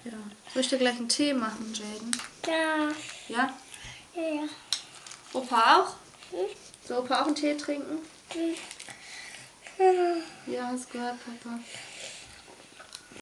Ja. Soll ich dir gleich einen Tee machen, Jaden? Ja. Ja? Ja. Opa auch? Soll Opa auch einen Tee trinken? Ja. Ja, hast gehört, Papa.